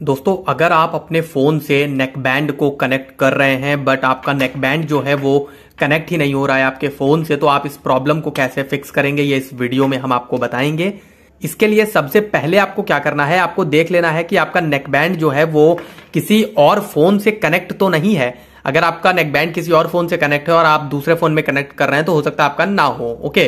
दोस्तों, अगर आप अपने फ़ोन से नेक बैंड को कनेक्ट कर रहे हैं बट आपका नेक बैंड जो है वो कनेक्ट ही नहीं हो रहा है आपके फ़ोन से तो आप इस प्रॉब्लम को कैसे फिक्स करेंगे, ये इस वीडियो में हम आपको बताएँगे। इसके लिए सबसे पहले आपको क्या करना है, आपको देख लेना है कि आपका नेक बैंड जो है वो किसी और फ़ोन से कनेक्ट तो नहीं है। अगर आपका नेक बैंड किसी और फ़ोन से कनेक्ट है और आप दूसरे फ़ोन में कनेक्ट कर रहे हैं तो हो सकता है आपका ना हो ओके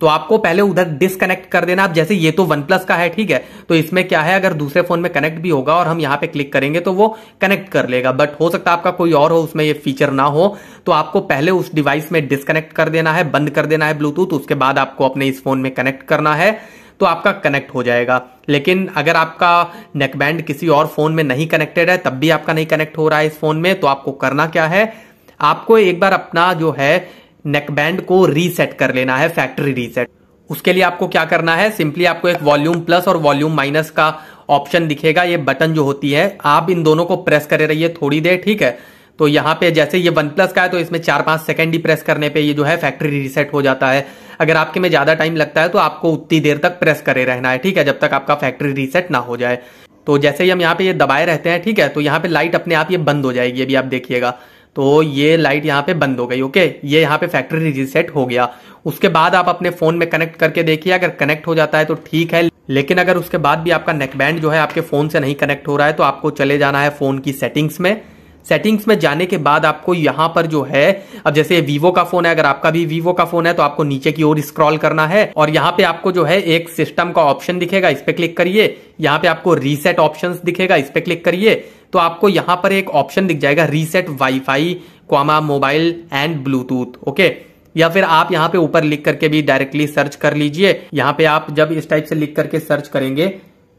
तो आपको पहले उधर डिसकनेक्ट कर देना। आप जैसे ये तो वन प्लस का है, ठीक है? तो इसमें क्या है, अगर दूसरे फ़ोन में कनेक्ट भी होगा और हम यहाँ पे क्लिक करेंगे तो वो कनेक्ट कर लेगा। बट हो सकता है आपका कोई और हो, उसमें ये फीचर ना हो तो आपको पहले उस डिवाइस में डिसकनेक्ट कर देना है, बंद कर देना है ब्लूटूथ उसके बाद आपको अपने इस फ़ोन में कनेक्ट करना है तो आपका कनेक्ट हो जाएगा। लेकिन अगर आपका नेकबैंड किसी और फ़ोन में नहीं कनेक्टेड है, तब भी आपका नहीं कनेक्ट हो रहा है इस फ़ोन में तो आपको करना क्या है? आपको एक बार अपना जो है नेक बैंड को रीसेट कर लेना है फैक्ट्री रीसेट उसके लिए आपको क्या करना है? सिंपली आपको एक वॉल्यूम प्लस और वॉल्यूम माइनस का ऑप्शन दिखेगा। ये बटन जो होती है, आप इन दोनों को प्रेस करे रहिए थोड़ी देर, ठीक है? तो यहाँ पे जैसे ये वन प्लस का है तो इसमें चार पाँच सेकंड ही प्रेस करने पे ये जो है फैक्ट्री रीसेट हो जाता है। अगर आपके में ज़्यादा टाइम लगता है तो आपको उतनी देर तक प्रेस करे रहना है, ठीक है? जब तक आपका फैक्ट्री रीसेट ना हो जाए। तो जैसे ही हम यहाँ पे ये दबाए रहते हैं, ठीक है? तो यहाँ पे लाइट अपने आप ये बंद हो जाएगी। अभी आप देखिएगा। तो ये लाइट यहाँ पे बंद हो गई ओके ये यहाँ पे फैक्ट्री रीसेट हो गया। उसके बाद आप अपने फ़ोन में कनेक्ट करके देखिए, अगर कनेक्ट हो जाता है तो ठीक है, लेकिन अगर उसके बाद भी आपका नेकबैंड जो है आपके फ़ोन से नहीं कनेक्ट हो रहा है तो आपको चले जाना है फ़ोन की सेटिंग्स में। सेटिंग्स में जाने के बाद आपको यहाँ पर जो है, अब जैसे वीवो का फ़ोन है, अगर आपका भी वीवो का फ़ोन है तो आपको नीचे की ओर स्क्रॉल करना है और यहाँ पे आपको जो है एक सिस्टम का ऑप्शन दिखेगा, इस पे क्लिक करिए। यहाँ पे आपको रीसेट ऑप्शन दिखेगा, इस पे क्लिक करिए। तो आपको यहाँ पर एक ऑप्शन दिख जाएगा reset wifi comma mobile and Bluetooth okay या फिर आप यहाँ पे ऊपर लिख करके भी डायरेक्टली सर्च कर लीजिए। यहाँ पे आप जब इस टाइप से लिख करके सर्च करेंगे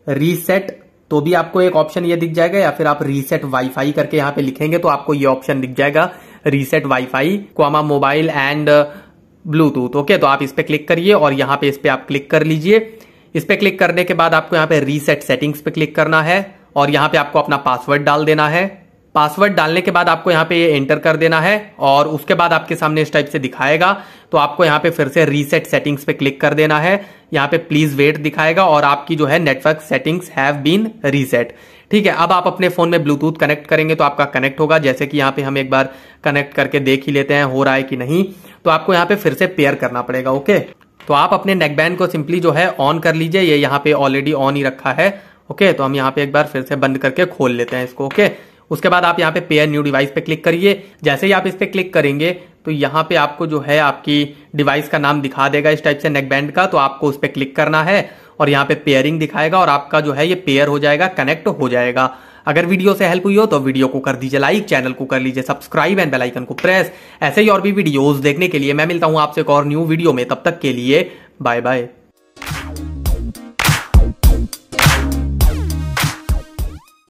रीसेट तो भी आपको एक ऑप्शन ये दिख जाएगा, या फिर आप रीसेट वाईफाई करके यहाँ पे लिखेंगे तो आपको ये ऑप्शन दिख जाएगा reset wifi comma mobile and Bluetooth okay तो आप इस पर क्लिक करिए और यहाँ पे इस पर आप क्लिक कर लीजिए। इस पर क्लिक करने के बाद आपको यहाँ पे रीसेट सेटिंग्स पे क्लिक करना है और यहाँ पे आपको अपना पासवर्ड डाल देना है। पासवर्ड डालने के बाद आपको यहाँ पे ये एंटर कर देना है और उसके बाद आपके सामने इस टाइप से दिखाएगा। तो आपको यहाँ पे फिर से रीसेट सेटिंग्स पे क्लिक कर देना है। यहाँ पे प्लीज़ वेट दिखाएगा और आपकी जो है network settings have been reset ठीक है, अब आप अपने फ़ोन में ब्लूटूथ कनेक्ट करेंगे तो आपका कनेक्ट होगा। जैसे कि यहाँ पे हम एक बार कनेक्ट करके देख ही लेते हैं, हो रहा है कि नहीं। तो आपको यहाँ पे फिर से पेयर करना पड़ेगा ओके तो आप अपने नेकबैंड को सिंपली जो है ऑन कर लीजिए। ये यहाँ पे ऑलरेडी ऑन ही रखा है ओके तो हम यहाँ पे एक बार फिर से बंद करके खोल लेते हैं इसको ओके उसके बाद आप यहाँ पे पेयर न्यू डिवाइस पे क्लिक करिए। जैसे ही आप इस पर क्लिक करेंगे तो यहाँ पे आपको जो है आपकी डिवाइस का नाम दिखा देगा इस टाइप से नेक बैंड का तो आपको उस पर क्लिक करना है और यहाँ पे पेयरिंग दिखाएगा और आपका जो है ये पेयर हो जाएगा कनेक्ट हो जाएगा। अगर वीडियो से हेल्प हुई हो तो वीडियो को कर दीजिए लाइक चैनल को कर लीजिए सब्सक्राइब एंड बेल आइकन को प्रेस ऐसे ही और भी वीडियोस देखने के लिए मैं मिलता हूँ आपसे एक और न्यू वीडियो में। तब तक के लिए बाय बाय